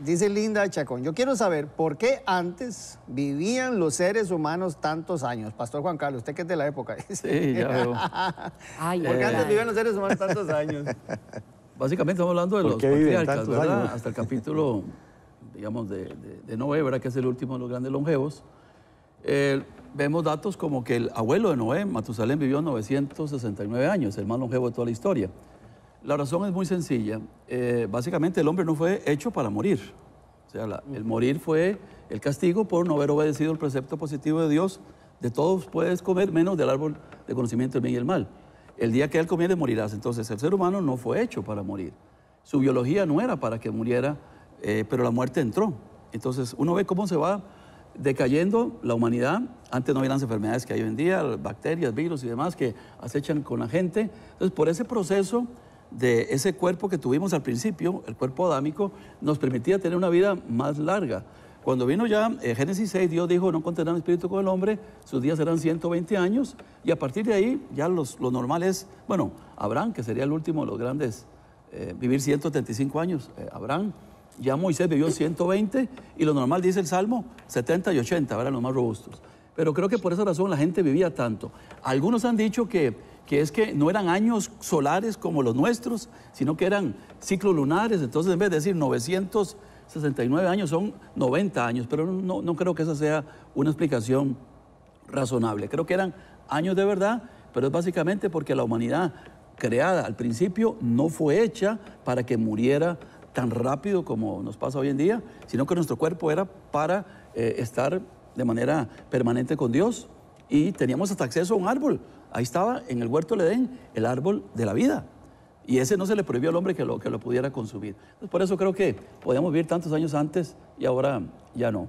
Dice Linda Chacón, yo quiero saber por qué antes vivían los seres humanos tantos años. Pastor Juan Carlos, usted que es de la época. Sí, ya veo. ¿Por qué antes vivían los seres humanos tantos años? Básicamente estamos hablando de ¿Por los patriarcas, ¿verdad? años? Hasta el capítulo, digamos, de, de- de Noé, ¿verdad? Que es el último de los grandes longevos. Eh, vemos datos como que el abuelo de Noé, Matusalén, vivió 969 años, el más longevo de toda la historia. La razón es muy sencilla. Eh, básicamente el hombre no fue hecho para morir. O sea, el morir fue el castigo por no haber obedecido el precepto positivo de Dios. De todos puedes comer menos del árbol de conocimiento del bien y el mal. El día que él comiere morirás. Entonces el ser humano no fue hecho para morir. Su biología no era para que muriera, eh, pero la muerte entró. Entonces uno ve cómo se va decayendo la humanidad. Antes no había las enfermedades que hay hoy en día, bacterias, virus y demás que acechan con la gente. Entonces por ese proceso de ese cuerpo que tuvimos al principio, el cuerpo adámico, nos permitía tener una vida más larga. Cuando vino ya eh, Génesis 6, Dios dijo, no contenderán espíritu con el hombre, sus días serán 120 años, y a partir de ahí ya los, lo normal es, bueno, Abraham, que sería el último de los grandes, eh, vivir 135 años, eh, Abraham, ya Moisés vivió 120, y lo normal dice el Salmo, 70 y 80, eran los más robustos. Pero creo que por esa razón la gente vivía tanto. Algunos han dicho que, que es que no eran años solares como los nuestros, sino que eran ciclos lunares. Entonces, en vez de decir 969 años, son 90 años. Pero no, no creo que esa sea una explicación razonable. Creo que eran años de verdad, pero es básicamente porque la humanidad creada al principio no fue hecha para que muriera tan rápido como nos pasa hoy en día, sino que nuestro cuerpo era para eh, estar de manera permanente con Dios y teníamos hasta acceso a un árbol. Ahí estaba en el huerto del Edén el árbol de la vida. Y ese no se le prohibió al hombre que lo, que lo pudiera consumir. Entonces, por eso creo que podíamos vivir tantos años antes y ahora ya no.